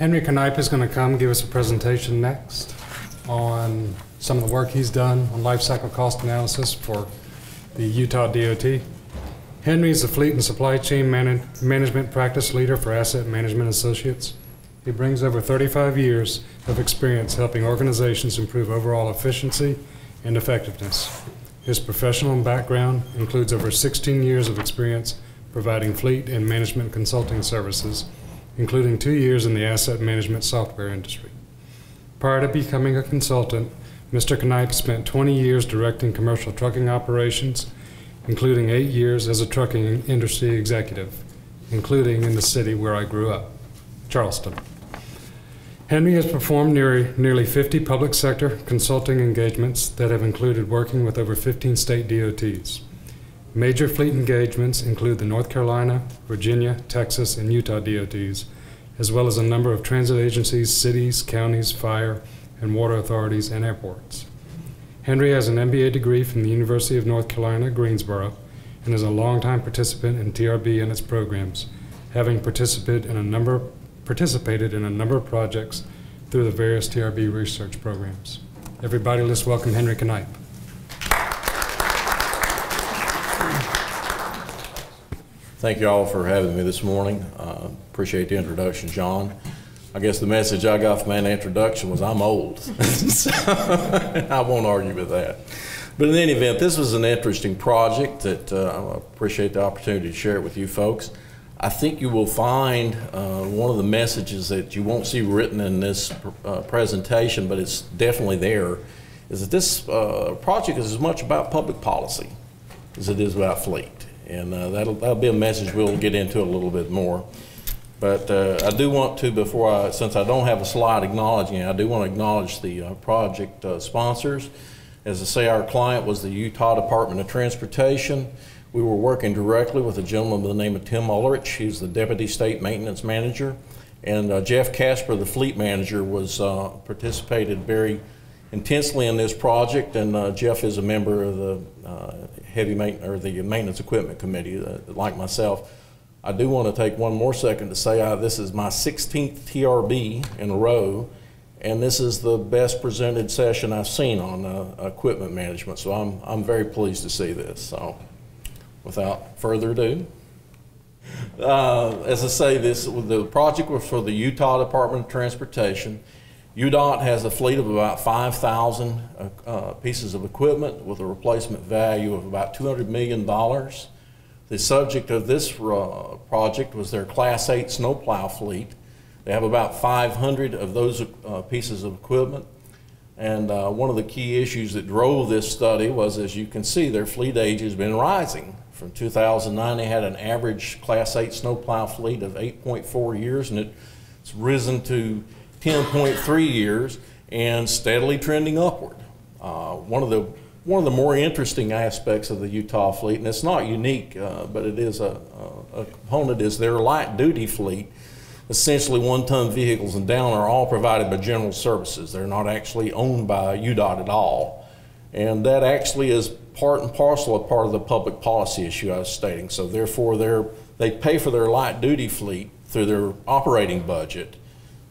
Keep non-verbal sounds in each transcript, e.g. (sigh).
Henry Knipe is going to come give us a presentation next on some of the work he's done on life cycle cost analysis for the Utah DOT. Henry is the fleet and supply chain man- management practice leader for Asset Management Associates. He brings over 35 years of experience helping organizations improve overall efficiency and effectiveness. His professional background includes over 16 years of experience providing fleet and management consulting services, including two years in the asset management software industry. Prior to becoming a consultant, Mr. Knipe spent 20 years directing commercial trucking operations, including eight years as a trucking industry executive, including in the city where I grew up, Charleston. Henry has performed near, nearly 50 public sector consulting engagements that have included working with over 15 state DOTs. Major fleet engagements include the North Carolina, Virginia, Texas, and Utah DOTs, as well as a number of transit agencies, cities, counties, fire, and water authorities, and airports. Henry has an MBA degree from the University of North Carolina, Greensboro, and is a longtime participant in TRB and its programs, having participated in a number participated in a number of projects through the various TRB research programs. Everybody, let's welcome Henry Knipe. Thank you all for having me this morning. Uh, appreciate the introduction, John. I guess the message I got from that introduction was I'm old. (laughs) so, (laughs) I won't argue with that. But in any event, this was an interesting project that uh, I appreciate the opportunity to share it with you folks. I think you will find uh, one of the messages that you won't see written in this uh, presentation, but it's definitely there, is that this uh, project is as much about public policy as it is about fleet. And uh, that'll, that'll be a message we'll get into a little bit more. But uh, I do want to, before I, since I don't have a slide acknowledging it, I do want to acknowledge the uh, project sponsors. As I say, our client was the Utah Department of Transportation. We were working directly with a gentleman by the name of Tim Ulrich. He's the Deputy State Maintenance Manager. And uh, Jeff Casper, the Fleet Manager, was uh, participated very intensely in this project. And uh, Jeff is a member of the uh, heavy maintenance or the Maintenance Equipment Committee, uh, like myself. I do want to take one more second to say uh, this is my 16th TRB in a row, and this is the best presented session I've seen on equipment management. So I'm I'm very pleased to see this. So without further ado. Uh, as I say, this the project was for the Utah Department of Transportation. UDOT has a fleet of about 5,000 uh, uh, pieces of equipment with a replacement value of about $200 million. The subject of this uh, project was their Class 8 snowplow fleet. They have about 500 of those uh, pieces of equipment. And uh, one of the key issues that drove this study was, as you can see, their fleet age has been rising. From 2009, they had an average Class 8 snowplow fleet of 8.4 years, and it's risen to 10.3 years and steadily trending upward. Uh, one of the one of the more interesting aspects of the Utah fleet, and it's not unique, uh, but it is a, a, a, component, is their light duty fleet. Essentially, one ton vehicles and down are all provided by General Services. They're not actually owned by UDOT at all. And that actually is part and parcel of part of the public policy issue I was stating. So therefore, they they pay for their light duty fleet through their operating budget,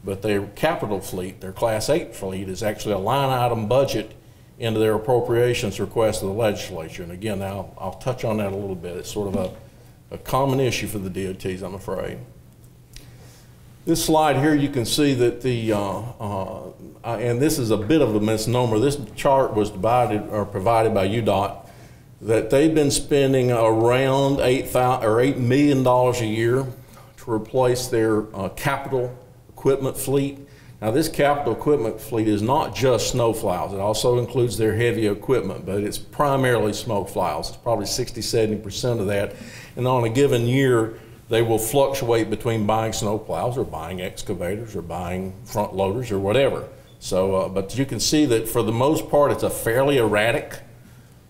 but their capital fleet, their Class 8 fleet, is actually a line item budget into their appropriations request of the legislature. And again, I'll, I'll touch on that a little bit. It's sort of a, a common issue for the DOTs, I'm afraid. This slide here, you can see that the, uh, uh, and this is a bit of a misnomer. This chart was divided or provided by UDOT that they've been spending around eight thousand or eight million dollars a year to replace their uh, capital equipment fleet. Now, this capital equipment fleet is not just snowplows. It also includes their heavy equipment, but it's primarily snowplows. It's probably 60, 70% of that. And on a given year, they will fluctuate between buying snowplows or buying excavators or buying front loaders or whatever. So, uh, but you can see that for the most part, it's a fairly erratic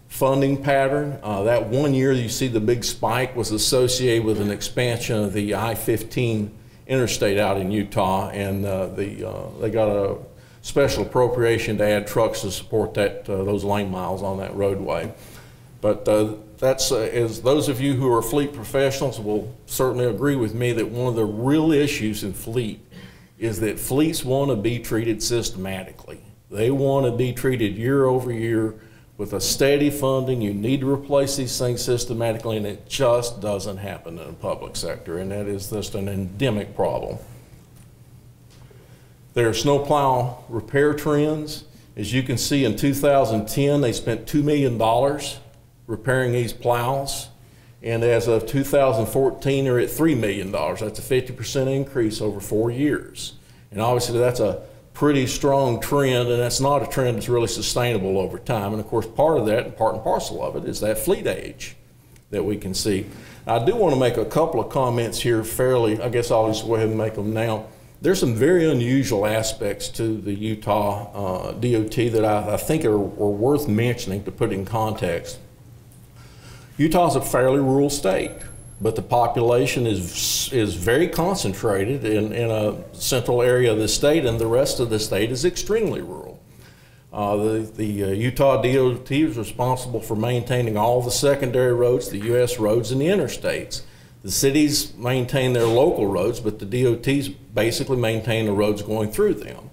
funding pattern. Uh, that one year you see the big spike was associated with an expansion of the I-15 interstate out in Utah, and uh, the, uh, they got a special appropriation to add trucks to support that, uh, those lane miles on that roadway. But uh, that's, uh, as those of you who are fleet professionals will certainly agree with me that one of the real issues in fleet is that fleets want to be treated systematically. They want to be treated year over year with a steady funding. You need to replace these things systematically, and it just doesn't happen in the public sector, and that is just an endemic problem. There are snowplow repair trends. As you can see, in 2010, they spent $2 million repairing these plows. And as of 2014, they're at $3 million. That's a 50% increase over four years. And obviously, that's a pretty strong trend, and that's not a trend that's really sustainable over time. And of course, part of that, and part and parcel of it, is that fleet age that we can see. I do want to make a couple of comments here fairly, I guess I'll just go ahead and make them now. There's some very unusual aspects to the Utah uh, DOT that I, I think are, are worth mentioning to put in context. Utah's a fairly rural state, but the population is is very concentrated in, in a central area of the state, and the rest of the state is extremely rural. Uh, the the uh, Utah DOT is responsible for maintaining all the secondary roads, the U.S. roads, and the interstates. The cities maintain their local roads, but the DOTs basically maintain the roads going through them.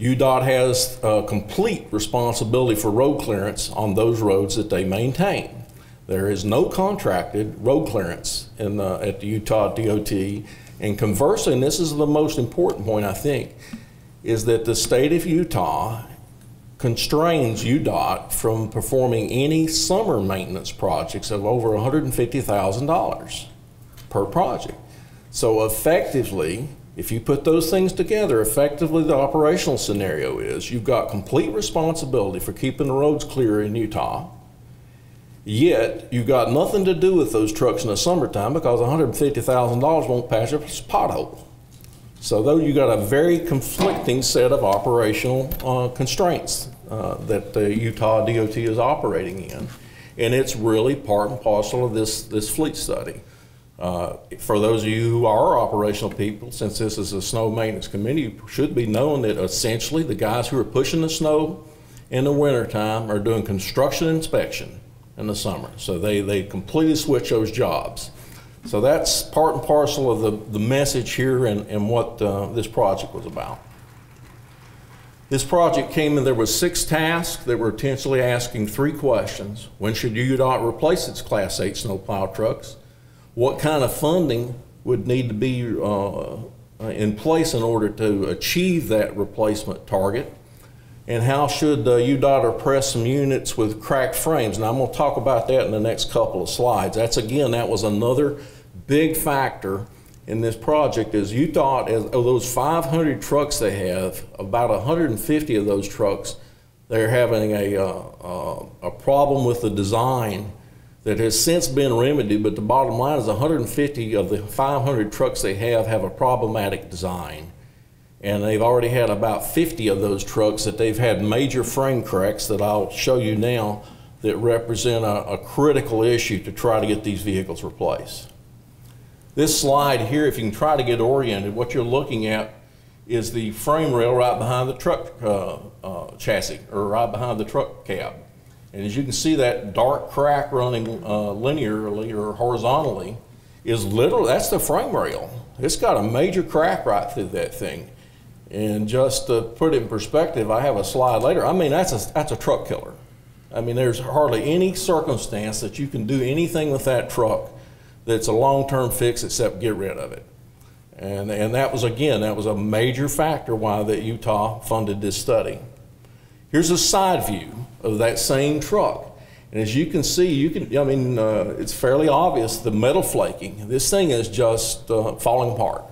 UDOT has uh, complete responsibility for road clearance on those roads that they maintain. There is no contracted road clearance in the, at the Utah DOT. And conversely, and this is the most important point, I think, is that the state of Utah constrains UDOT from performing any summer maintenance projects of over $150,000 per project. So effectively, if you put those things together, effectively the operational scenario is you've got complete responsibility for keeping the roads clear in Utah Yet, you've got nothing to do with those trucks in the summertime because $150,000 won't patch a pothole. So, though you got a very conflicting set of operational uh, constraints uh, that the Utah DOT is operating in, and it's really part and parcel of this, this fleet study. Uh, for those of you who are operational people, since this is a snow maintenance committee, should be knowing that essentially the guys who are pushing the snow in the wintertime are doing construction inspection in the summer. So they, they completely switch those jobs. So that's part and parcel of the, the message here and, and what uh, this project was about. This project came in, there was six tasks that were essentially asking three questions. When should UDOT replace its Class 8 snowplow trucks? What kind of funding would need to be uh, in place in order to achieve that replacement target? And how should uh, UDOT press some units with cracked frames. And I'm going to talk about that in the next couple of slides. That's again, that was another big factor in this project is UDOT, as, of those 500 trucks they have, about 150 of those trucks, they're having a, uh, uh, a problem with the design that has since been remedied, but the bottom line is 150 of the 500 trucks they have have a problematic design and they've already had about 50 of those trucks that they've had major frame cracks that I'll show you now that represent a, a, critical issue to try to get these vehicles replaced. This slide here, if you can try to get oriented, what you're looking at is the frame rail right behind the truck uh, uh, chassis or right behind the truck cab. And as you can see, that dark crack running uh, linearly or horizontally is literally, that's the frame rail. It's got a major crack right through that thing. And just to put it in perspective, I have a slide later. I mean, that's a, that's a truck killer. I mean, there's hardly any circumstance that you can do anything with that truck that's a long-term fix except get rid of it. And, and that was, again, that was a major factor why that Utah funded this study. Here's a side view of that same truck. And as you can see, you can, I mean, uh, it's fairly obvious the metal flaking. This thing is just uh, falling apart.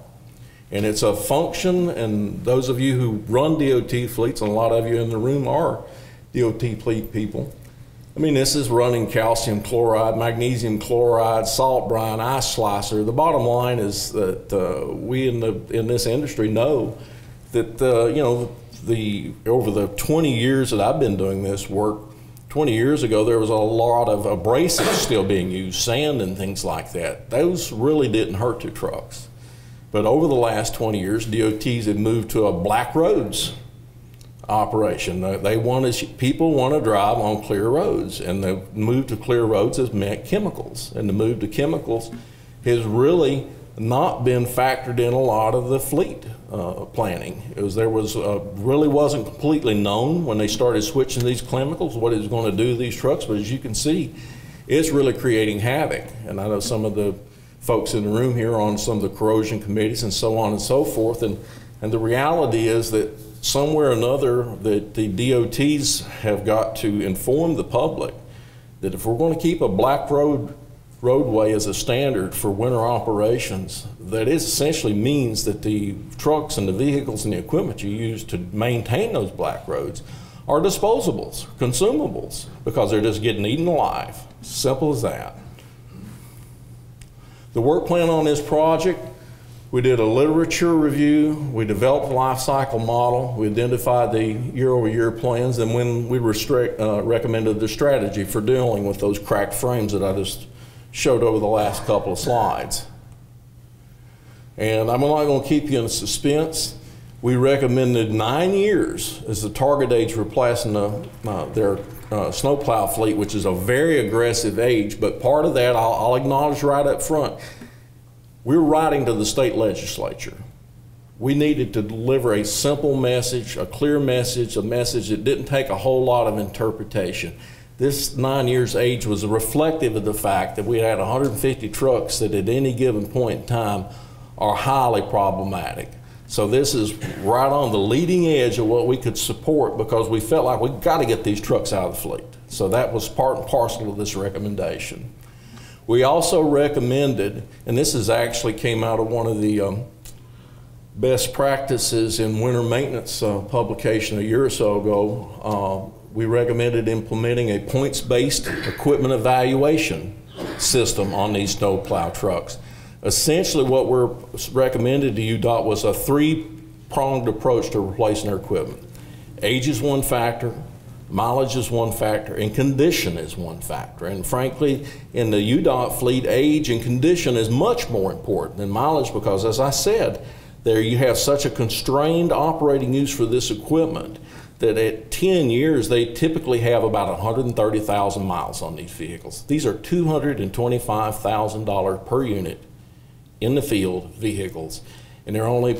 And it's a function, and those of you who run DOT fleets, and a lot of you in the room are DOT fleet people, I mean, this is running calcium chloride, magnesium chloride, salt brine, ice slicer. The bottom line is that uh, we in the in this industry know that uh, you know the over the 20 years that I've been doing this work, 20 years ago there was a lot of abrasives still being used, sand and things like that. Those really didn't hurt the trucks. But over the last 20 years, DOTs have moved to a black roads operation. They want to, people want to drive on clear roads, and the move to clear roads has meant chemicals. And the move to chemicals has really not been factored in a lot of the fleet uh, planning. It was, there was, uh, really wasn't completely known when they started switching these chemicals, what it was going to do to these trucks, but as you can see, it's really creating havoc. And I know some of the folks in the room here on some of the corrosion committees and so on and so forth, and, and the reality is that somewhere or another that the DOTs have got to inform the public that if we're going to keep a black road roadway as a standard for winter operations, that it essentially means that the trucks and the vehicles and the equipment you use to maintain those black roads are disposables, consumables, because they're just getting eaten alive. Simple as that. The work plan on this project, we did a literature review, we developed a life cycle model, we identified the year-over-year plans, and when we restrict, uh, recommended the strategy for dealing with those cracked frames that I just showed over the last couple of slides. And I'm not going to keep you in suspense. We recommended nine years as the target age for replacing the, uh, their uh, snowplow fleet, which is a very aggressive age. But part of that, I'll, I'll acknowledge right up front, we're writing to the state legislature. We needed to deliver a simple message, a clear message, a message that didn't take a whole lot of interpretation this nine years age was reflective of the fact that we had 150 trucks that at any given point in time are highly problematic. So this is right on the leading edge of what we could support because we felt like we got to get these trucks out of the fleet. So that was part and parcel of this recommendation. We also recommended, and this is actually came out of one of the um, best practices in winter maintenance uh, publication a year or so ago. Uh, we recommended implementing a points-based equipment evaluation system on these snowplow trucks. Essentially what we're recommended to UDOT was a three-pronged approach to replacing their equipment. Age is one factor, mileage is one factor, and condition is one factor. And frankly, in the UDOT fleet, age and condition is much more important than mileage because, as I said, there you have such a constrained operating use for this equipment that at 10 years, they typically have about 130,000 miles on these vehicles. These are $225,000 per unit in the field vehicles, and they're only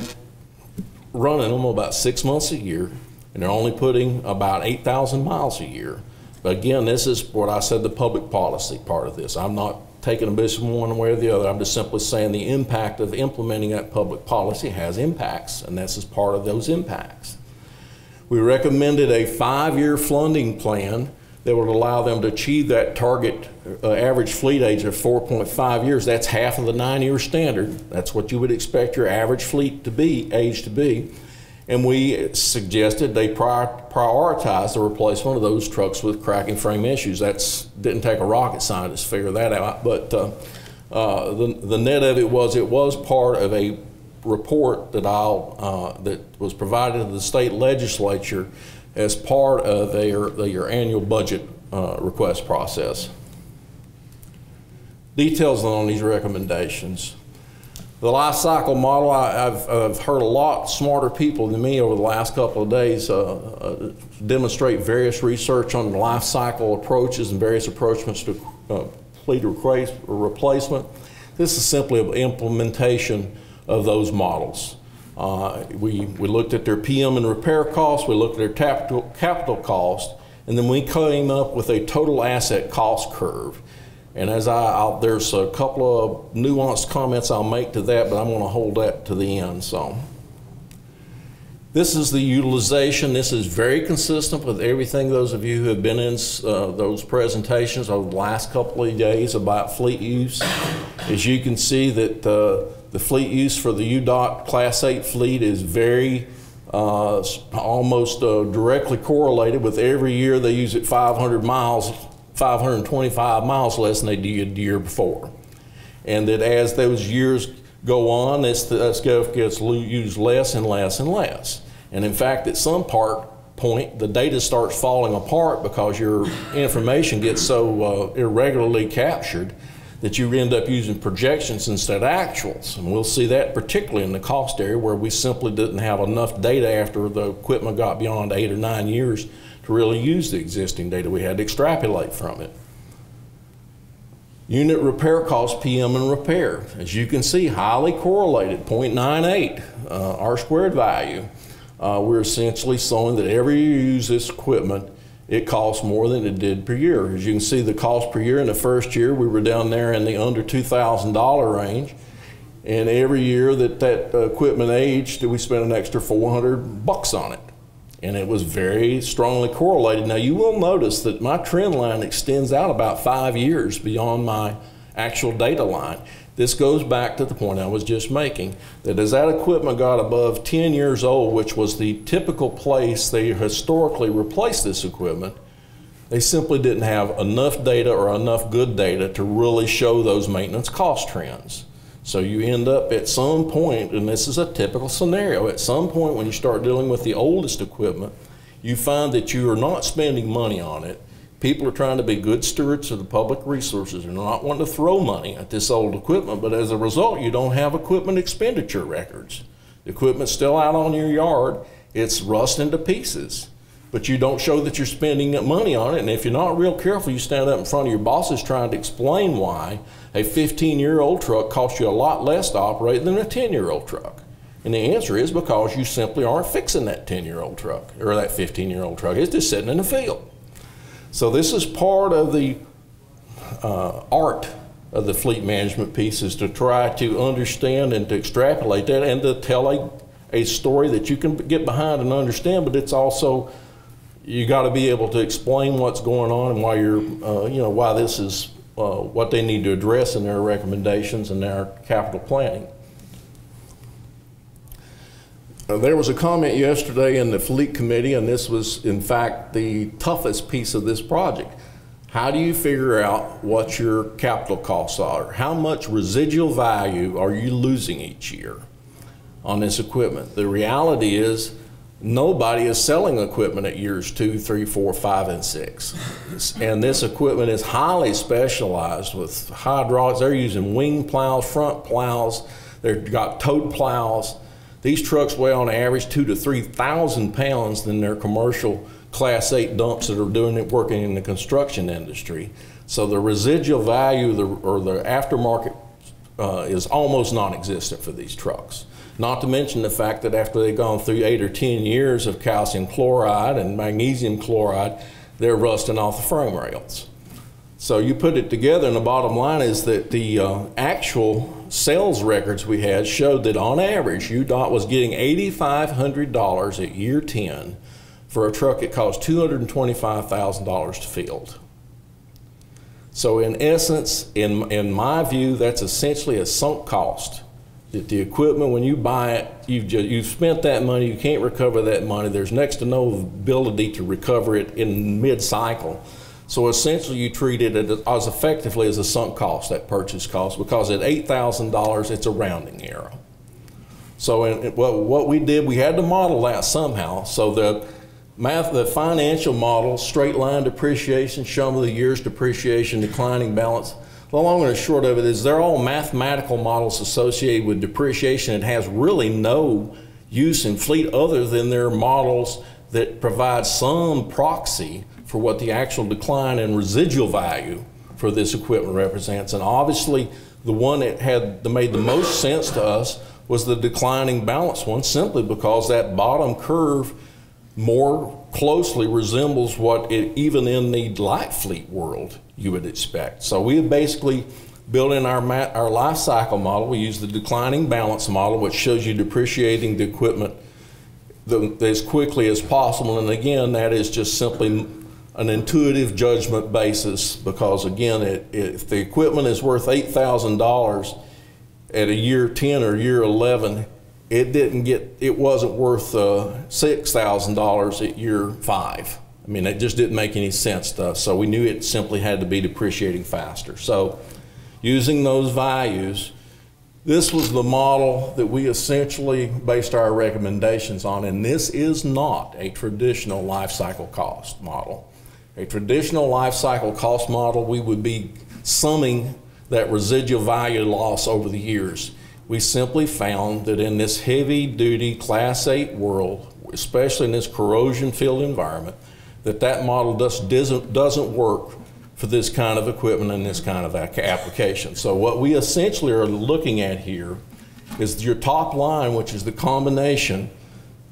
running them about six months a year, and they're only putting about 8,000 miles a year. But again, this is what I said the public policy part of this. I'm not taking a position one way or the other. I'm just simply saying the impact of implementing that public policy has impacts, and this is part of those impacts. We recommended a five-year funding plan that would allow them to achieve that target uh, average fleet age of 4.5 years. That's half of the nine-year standard. That's what you would expect your average fleet to be, age to be. And we suggested they prior, prioritize the replacement of those trucks with cracking frame issues. That didn't take a rocket scientist to figure that out. But uh, uh, the, the net of it was it was part of a report that I'll uh, that was provided to the state legislature as part of their their annual budget uh, request process. Details on these recommendations. The life cycle model, I, have I've heard a lot smarter people than me over the last couple of days uh, uh, demonstrate various research on life cycle approaches and various approaches to uh, fleet replacement. This is simply an implementation of those models. Uh, we, we looked at their PM and repair costs, we looked at their capital, capital cost, and then we came up with a total asset cost curve. And as I, I'll, there's a couple of nuanced comments I'll make to that, but I'm going to hold that to the end. So, this is the utilization. This is very consistent with everything those of you who have been in uh, those presentations over the last couple of days about fleet use. As you can see that uh, the fleet use for the UDOT Class 8 fleet is very uh, almost uh, directly correlated with every year they use it 500 miles, 525 miles less than they did the year before. And that as those years go on, this, stuff gets used less and less and less. And in fact, at some part, point, the data starts falling apart because your information gets so uh, irregularly captured that you end up using projections instead of actuals. And we'll see that particularly in the cost area where we simply didn't have enough data after the equipment got beyond eight or nine years to really use the existing data. We had to extrapolate from it. Unit repair cost PM and repair. As you can see, highly correlated, 0.98 uh, R squared value. Uh, we're essentially showing that every year you use this equipment, it costs more than it did per year. As you can see, the cost per year in the first year, we were down there in the under $2,000 range. And every year that that equipment aged, we spent an extra 400 bucks on it. And it was very strongly correlated. Now you will notice that my trend line extends out about five years beyond my actual data line. This goes back to the point I was just making, that as that equipment got above 10 years old, which was the typical place they historically replaced this equipment, they simply didn't have enough data or enough good data to really show those maintenance cost trends. So you end up at some point, and this is a typical scenario, at some point when you start dealing with the oldest equipment, you find that you are not spending money on it. People are trying to be good stewards of the public resources and not wanting to throw money at this old equipment, but as a result, you don't have equipment expenditure records. The equipment's still out on your yard, it's rusting to pieces but you don't show that you're spending money on it. And if you're not real careful, you stand up in front of your bosses trying to explain why a 15 year old truck costs you a lot less to operate than a 10 year old truck. And the answer is because you simply aren't fixing that 10 year old truck or that 15 year old truck. It's just sitting in the field. So, this is part of the uh, art of the fleet management piece is to try to understand and to extrapolate that and to tell a, a story that you can get behind and understand, but it's also you got to be able to explain what's going on and why you're, uh, you know, why this is uh, what they need to address in their recommendations and their capital planning. There was a comment yesterday in the fleet committee, and this was, in fact, the toughest piece of this project. How do you figure out what your capital costs are? How much residual value are you losing each year on this equipment? The reality is, nobody is selling equipment at years two, three, four, five, and six. And this equipment is highly specialized with hydraulics. They're using wing plows, front plows. They've got tow plows. These trucks weigh on average two to 3,000 pounds than their commercial class eight dumps that are doing it working in the construction industry. So the residual value or the aftermarket uh, is almost non-existent for these trucks. Not to mention the fact that after they've gone through eight or 10 years of calcium chloride and magnesium chloride, they're rusting off the frame rails. So you put it together, and the bottom line is that the uh, actual sales records we had showed that on average, UDOT was getting $8,500 at year 10 for a truck that cost $225,000 to field. So in essence, in, in my view, that's essentially a sunk cost that the equipment, when you buy it, you've, just, you've spent that money, you can't recover that money. There's next to no ability to recover it in mid-cycle. So essentially you treat it as effectively as a sunk cost, that purchase cost, because at $8,000, it's a rounding error. So in, well, what we did, we had to model that somehow. So the math, the financial model, straight line depreciation, sum of the years depreciation, declining balance, the long and the short of it is they're all mathematical models associated with depreciation. It has really no use in fleet other than their models that provide some proxy for what the actual decline in residual value for this equipment represents. And obviously, the one that had that made the most sense to us was the declining balance one, simply because that bottom curve more closely resembles what it, even in the light fleet world you would expect. So we have basically built in our, our life cycle model. We use the declining balance model, which shows you depreciating the equipment the, as quickly as possible. And again, that is just simply an intuitive judgment basis because again, it, it, if the equipment is worth $8,000 at a year 10 or year 11, it didn't get, it wasn't worth uh, $6,000 at year five. I mean, it just didn't make any sense to us. So we knew it simply had to be depreciating faster. So using those values, this was the model that we essentially based our recommendations on, and this is not a traditional life cycle cost model. A traditional life cycle cost model, we would be summing that residual value loss over the years we simply found that in this heavy duty class 8 world especially in this corrosion filled environment that that model just doesn't, doesn't work for this kind of equipment and this kind of application. So what we essentially are looking at here is your top line, which is the combination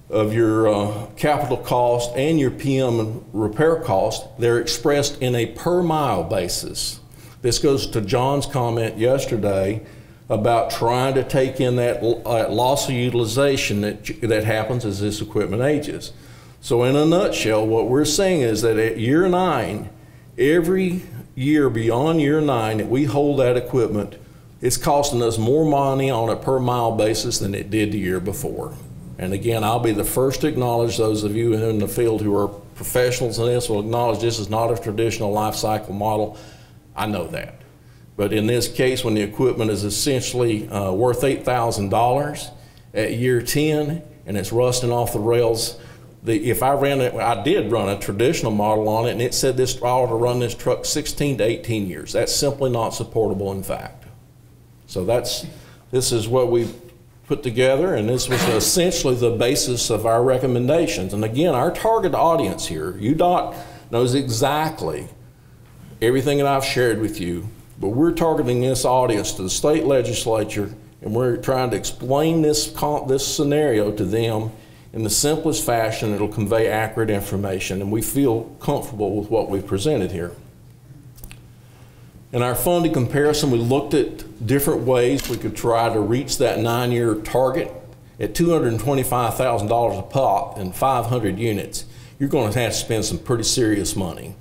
of your uh, capital cost and your PM repair cost. They're expressed in a per mile basis. This goes to John's comment yesterday about trying to take in that, uh, loss of utilization that, that happens as this equipment ages. So, in a nutshell, what we're saying is that at year nine, every year beyond year nine that we hold that equipment, it's costing us more money on a per mile basis than it did the year before. And again, I'll be the first to acknowledge those of you in the field who are professionals in this will acknowledge this is not a traditional life cycle model. I know that. But in this case, when the equipment is essentially uh, worth $8,000 at year 10 and it's rusting off the rails, the, if I ran it, I did run a traditional model on it and it said this, I to run this truck 16 to 18 years. That's simply not supportable in fact. So that's, this is what we put together and this was essentially the basis of our recommendations. And again, our target audience here, UDOT knows exactly everything that I've shared with you but we're targeting this audience to the state legislature, and we're trying to explain this, this scenario to them in the simplest fashion. It'll convey accurate information, and we feel comfortable with what we've presented here. In our funding comparison, we looked at different ways we could try to reach that nine-year target. At $225,000 a pop and 500 units, you're going to have to spend some pretty serious money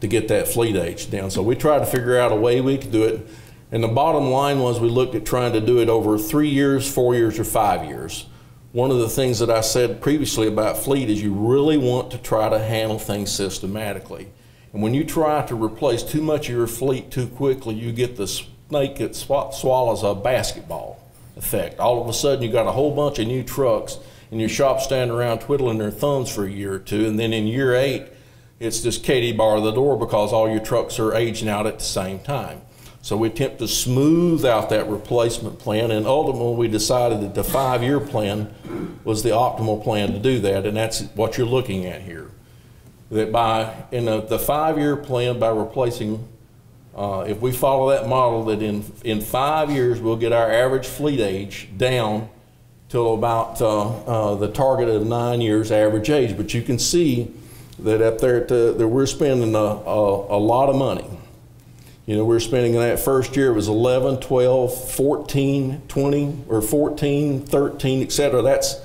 to get that fleet age down. So we tried to figure out a way we could do it. And the bottom line was we looked at trying to do it over three years, four years, or five years. One of the things that I said previously about fleet is you really want to try to handle things systematically. And when you try to replace too much of your fleet too quickly, you get the snake that sw swallows a basketball effect. All of a sudden, you got a whole bunch of new trucks, and your shop standing around twiddling their thumbs for a year or two, and then in year eight, it's just Katie bar the door because all your trucks are aging out at the same time. So we attempt to smooth out that replacement plan, and ultimately we decided that the five-year plan was the optimal plan to do that, and that's what you're looking at here. That by in a, the five-year plan, by replacing, uh, if we follow that model, that in in five years we'll get our average fleet age down to about uh, uh, the target of nine years average age. But you can see that up there the, that we're spending a, a, a, lot of money. You know, we're spending in that first year, it was 11, 12, 14, 20, or 14, 13, et cetera. That's,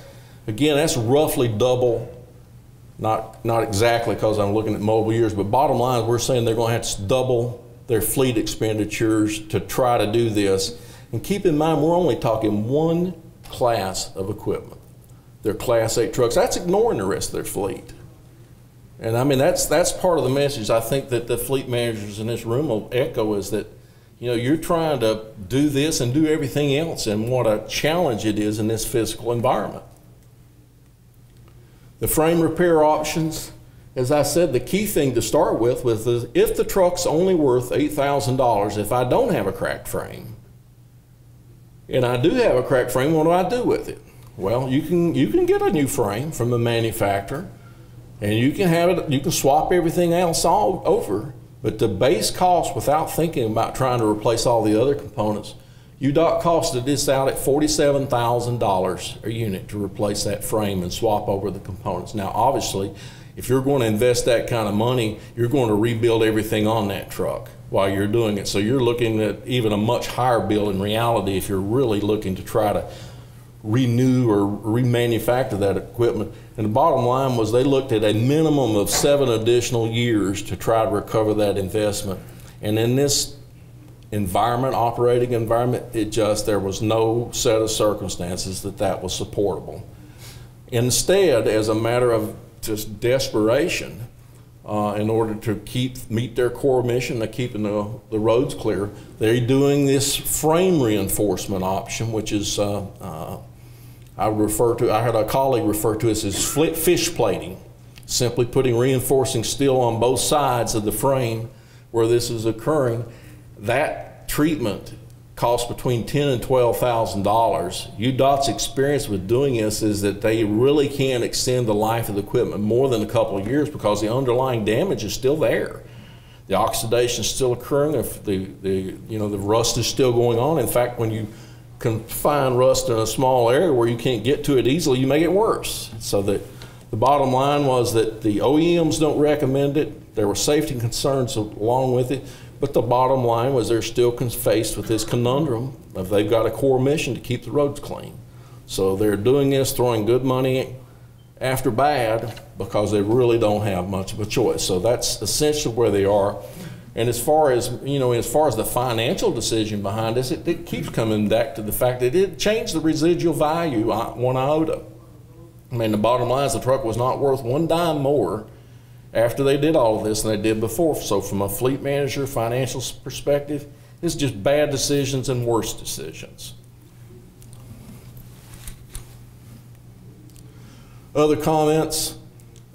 again, that's roughly double, not, not exactly because I'm looking at mobile years, but bottom line we're saying they're going to have to double their fleet expenditures to try to do this. And keep in mind, we're only talking one class of equipment. Their Class 8 trucks. That's ignoring the rest of their fleet. And I mean, that's, that's part of the message I think that the fleet managers in this room will echo is that, you know, you're trying to do this and do everything else, and what a challenge it is in this physical environment. The frame repair options, as I said, the key thing to start with was if the truck's only worth $8,000, if I don't have a cracked frame, and I do have a cracked frame, what do I do with it? Well, you can, you can get a new frame from the manufacturer and you can have it, you can swap everything else all over, but the base cost without thinking about trying to replace all the other components, UDOT costed this out at $47,000 a unit to replace that frame and swap over the components. Now, obviously, if you're going to invest that kind of money, you're going to rebuild everything on that truck while you're doing it. So you're looking at even a much higher bill in reality if you're really looking to try to renew or remanufacture that equipment. And the bottom line was they looked at a minimum of seven additional years to try to recover that investment. And in this environment, operating environment, it just, there was no set of circumstances that that was supportable. Instead, as a matter of just desperation, uh, in order to keep meet their core mission of keeping the, the roads clear, they're doing this frame reinforcement option, which is uh, uh, I refer to, I had a colleague refer to this as fish plating, simply putting reinforcing steel on both sides of the frame where this is occurring. That treatment costs between ten and twelve thousand dollars. UDOT's experience with doing this is that they really can extend the life of the equipment more than a couple of years because the underlying damage is still there. The oxidation is still occurring. If the, the you know the rust is still going on. In fact, when you confine rust in a small area where you can't get to it easily, you make it worse. So that the bottom line was that the OEMs don't recommend it. There were safety concerns along with it. But the bottom line was they're still faced with this conundrum of they've got a core mission to keep the roads clean. So they're doing this, throwing good money after bad because they really don't have much of a choice. So that's essentially where they are. And as far as you know, as far as the financial decision behind this, it, it keeps coming back to the fact that it changed the residual value uh, one iota. I mean, the bottom line is the truck was not worth one dime more after they did all of this than they did before. So, from a fleet manager financial perspective, it's just bad decisions and worse decisions. Other comments?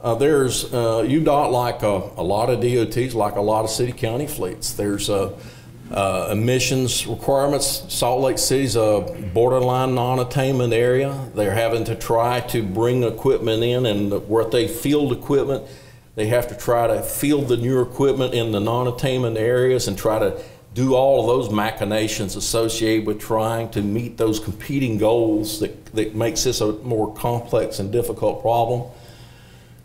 Uh, there's uh, UDOT, like a, a, lot of DOTs, like a lot of city county fleets. There's uh, uh, emissions requirements. Salt Lake City's a borderline non-attainment area. They're having to try to bring equipment in, and where they field equipment, they have to try to field the new equipment in the non-attainment areas and try to do all of those machinations associated with trying to meet those competing goals that, that makes this a more complex and difficult problem.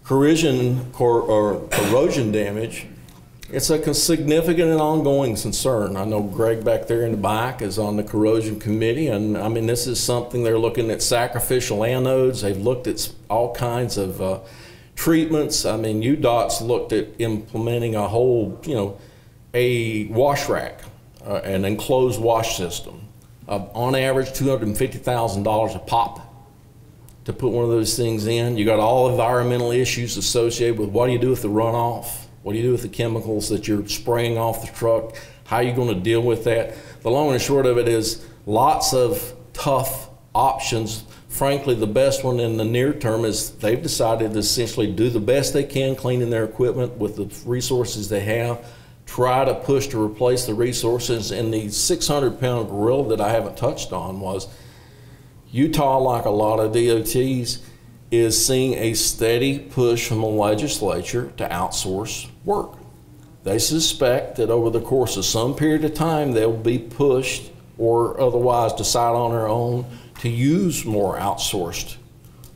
Corrosion or corrosion damage, it's a significant and ongoing concern. I know Greg back there in the back is on the corrosion committee, and I mean, this is something they're looking at sacrificial anodes. They've looked at all kinds of uh, treatments. I mean, UDOT's looked at implementing a whole, you know, a wash rack, uh, an enclosed wash system. Uh, on average, $250,000 a pop to put one of those things in. You got all environmental issues associated with what do you do with the runoff? What do you do with the chemicals that you're spraying off the truck? How are you going to deal with that? The long and short of it is lots of tough options. Frankly, the best one in the near term is they've decided to essentially do the best they can cleaning their equipment with the resources they have try to push to replace the resources. And the 600 pound gorilla that I haven't touched on was Utah, like a lot of DOTs, is seeing a steady push from the legislature to outsource work. They suspect that over the course of some period of time, they'll be pushed or otherwise decide on their own to use more outsourced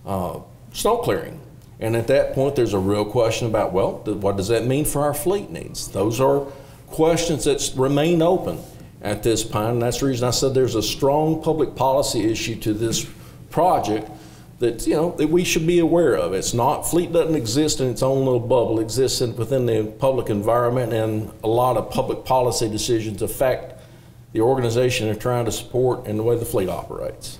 uh, snow clearing. And at that point, there's a real question about, well, what does that mean for our fleet needs? Those are questions that remain open at this point. And that's the reason I said there's a strong public policy issue to this project that you know that we should be aware of. It's not fleet doesn't exist in its own little bubble. It exists in, within the public environment, and a lot of public policy decisions affect the organization they're trying to support and the way the fleet operates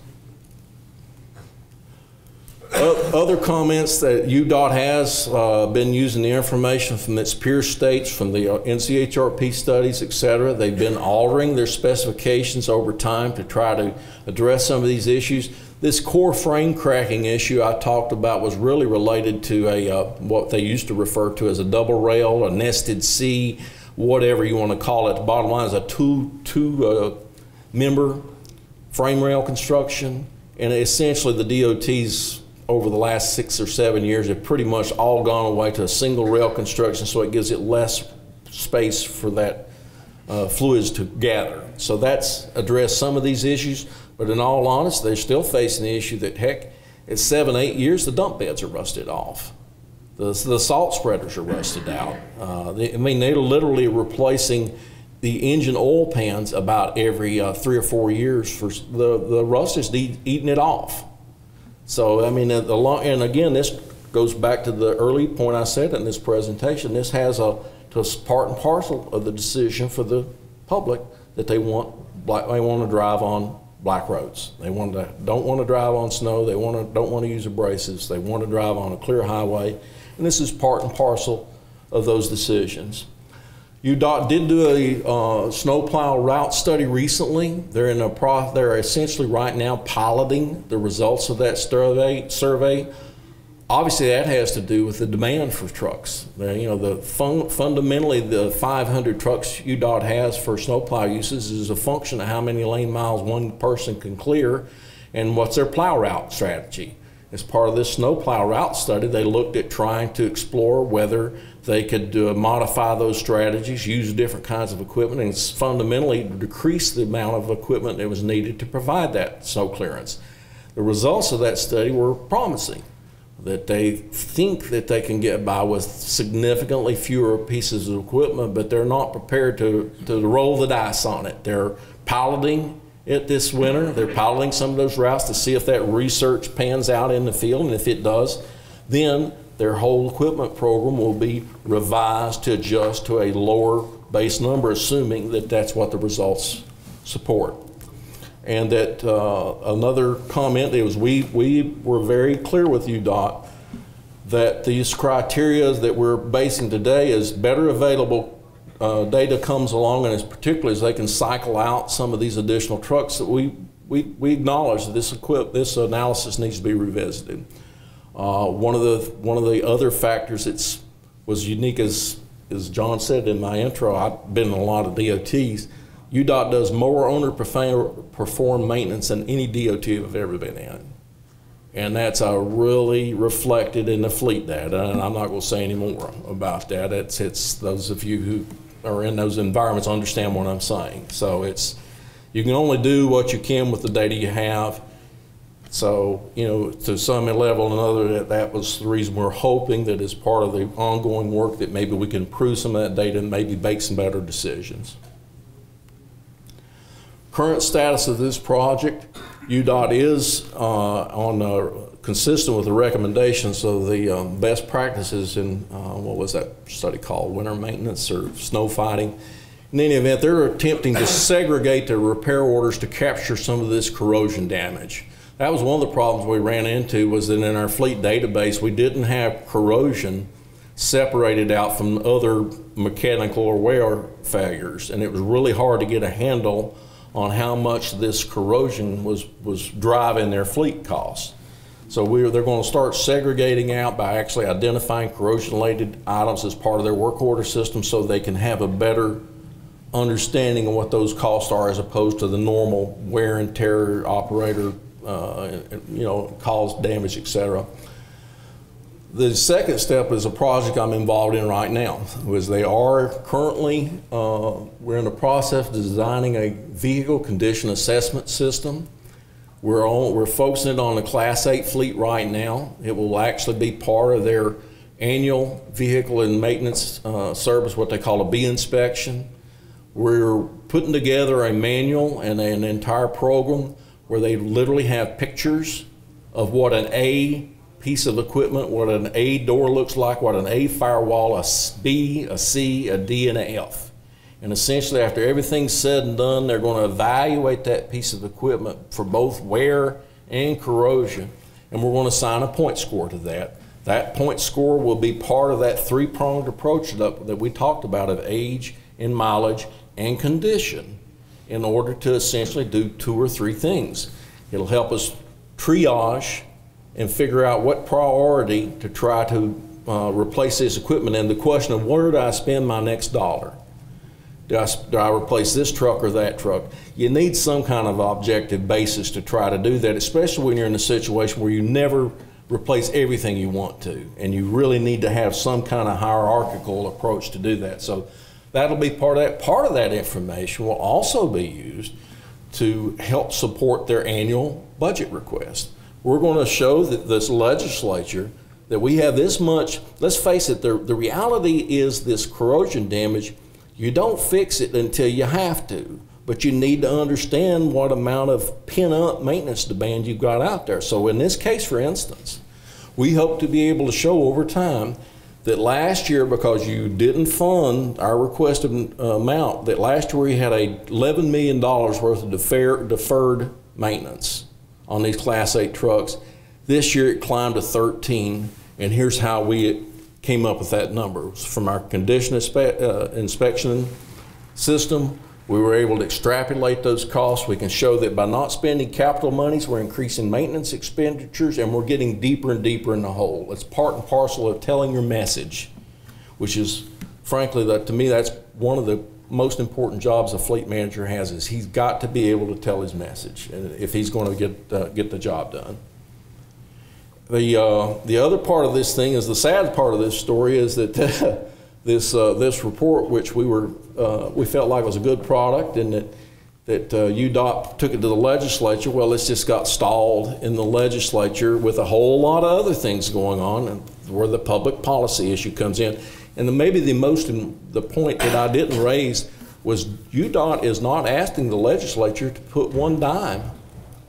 other comments that UDOT has uh, been using the information from its peer states, from the uh, NCHRP studies, et cetera. They've been altering their specifications over time to try to address some of these issues. This core frame cracking issue I talked about was really related to a uh, what they used to refer to as a double rail, a nested C, whatever you want to call it. The bottom line is a two two uh, member frame rail construction, and essentially the DOT's over the last six or seven years have pretty much all gone away to a single rail construction, so it gives it less space for that uh, fluids to gather. So that's addressed some of these issues, but in all honesty, they're still facing the issue that heck, at seven, eight years, the dump beds are rusted off. The, the salt spreaders are rusted out. Uh, they, I mean, they're literally replacing the engine oil pans about every uh, three or four years for the, the rust is eating it off. So, I mean, uh, the long, and again, this goes back to the early point I said in this presentation. This has a to part and parcel of the decision for the public that they want black, they want to drive on black roads. They want to don't want to drive on snow. They want to don't want to use abrasives. They want to drive on a clear highway, and this is part and parcel of those decisions. UDOT did do a uh, snowplow route study recently. They're in a pro. They're essentially right now piloting the results of that survey. Survey. Obviously, that has to do with the demand for trucks. You know, the fun, fundamentally the 500 trucks UDOT has for snowplow uses is a function of how many lane miles one person can clear, and what's their plow route strategy. As part of this snowplow route study, they looked at trying to explore whether they could uh, modify those strategies, use different kinds of equipment, and fundamentally decrease the amount of equipment that was needed to provide that snow clearance. The results of that study were promising that they think that they can get by with significantly fewer pieces of equipment, but they're not prepared to, to roll the dice on it. They're piloting it this winter. They're piloting some of those routes to see if that research pans out in the field, and if it does, then their whole equipment program will be revised to adjust to a lower base number, assuming that that's what the results support. And that uh, another comment is we, we were very clear with UDOT that these criteria that we're basing today is better available uh, data comes along, and as particularly as they can cycle out some of these additional trucks, that we, we, we acknowledge that this, equip, this analysis needs to be revisited. Uh, one, of the, one of the other factors that was unique, as, as John said in my intro, I've been in a lot of DOTs. UDOT does more owner perform maintenance than any DOT I've ever been in. And that's uh, really reflected in the fleet data, and I'm not going to say any more about that. It's, it's those of you who are in those environments understand what I'm saying. So it's you can only do what you can with the data you have. So, you know, to some level or another, that, that was the reason we're hoping that as part of the ongoing work that maybe we can improve some of that data and maybe make some better decisions. Current status of this project, UDOT is uh, on uh, consistent with the recommendations of the um, best practices in uh, what was that study called, winter maintenance or snow fighting. In any event, they're attempting to segregate the repair orders to capture some of this corrosion damage. That was one of the problems we ran into was that in our fleet database, we didn't have corrosion separated out from other mechanical or wear failures. And it was really hard to get a handle on how much this corrosion was, was driving their fleet costs. So we they're going to start segregating out by actually identifying corrosion-related items as part of their work order system so they can have a better understanding of what those costs are as opposed to the normal wear and tear operator, uh, you know, cause damage, etc. The second step is a project I'm involved in right now, was they are currently, uh, we're in the process of designing a vehicle condition assessment system. We're, on, we're focusing on the Class 8 fleet right now. It will actually be part of their annual vehicle and maintenance uh, service, what they call a B inspection. We're putting together a manual and an entire program where they literally have pictures of what an A piece of equipment, what an A door looks like, what an A firewall, a B, a C, a D, and an F. And essentially, after everything's said and done, they're going to evaluate that piece of equipment for both wear and corrosion, and we're going to assign a point score to that. That point score will be part of that three pronged approach that, that we talked about of age and mileage and condition in order to essentially do two or three things. It'll help us triage and figure out what priority to try to uh, replace this equipment and the question of where do I spend my next dollar? Do I, do I replace this truck or that truck? You need some kind of objective basis to try to do that, especially when you're in a situation where you never replace everything you want to, and you really need to have some kind of hierarchical approach to do that. So that'll be part of that. Part of that information will also be used to help support their annual budget request we're going to show that this legislature that we have this much. Let's face it, the, the reality is this corrosion damage, you don't fix it until you have to. But you need to understand what amount of pin up maintenance demand you've got out there. So, in this case, for instance, we hope to be able to show over time that last year, because you didn't fund our requested uh, amount, that last year we had a $11 million worth of defer, deferred maintenance on these Class 8 trucks. This year it climbed to 13, and here's how we came up with that number. From our condition inspe uh, inspection system, we were able to extrapolate those costs. We can show that by not spending capital monies, we're increasing maintenance expenditures and we're getting deeper and deeper in the hole. It's part and parcel of telling your message, which is, frankly, that to me, that's one of the most important jobs a fleet manager has is he's got to be able to tell his message and if he's going to get, uh, get the job done. The, uh, the other part of this thing is the sad part of this story is that (laughs) this, uh, this report, which we were, uh, we felt like was a good product and that, that uh, UDOT took it to the legislature, well, it's just got stalled in the legislature with a whole lot of other things going on and where the public policy issue comes in. And the, maybe the most, the point that I didn't raise was UDOT is not asking the legislature to put one dime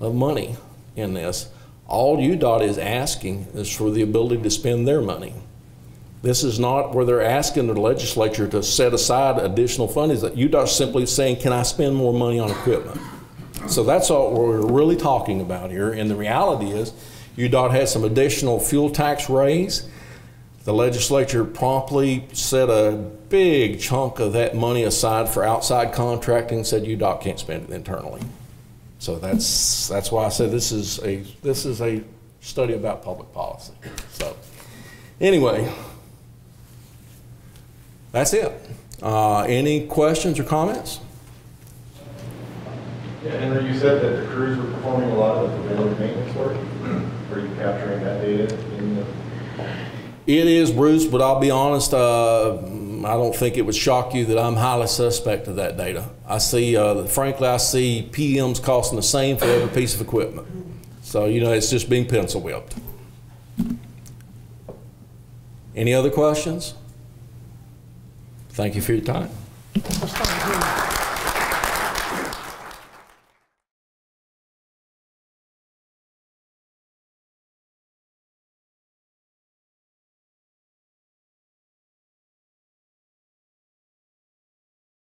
of money in this. All UDOT is asking is for the ability to spend their money. This is not where they're asking the legislature to set aside additional funding. Is simply saying, can I spend more money on equipment? So that's all we're really talking about here. And the reality is, UDOT had some additional fuel tax raise. The legislature promptly set a big chunk of that money aside for outside contracting and said UDOT can't spend it internally. So that's, that's why I said this is a, this is a study about public policy. So anyway, that's it. Uh, any questions or comments? Yeah, Henry, you said that the crews were performing a lot of the preventative maintenance work. Are you capturing that data in the? It is, Bruce, but I'll be honest, uh, I don't think it would shock you that I'm highly suspect of that data. I see, uh, frankly, I see PMs costing the same for every piece of equipment. So, you know, it's just being pencil whipped. Any other questions? Thank you for your time.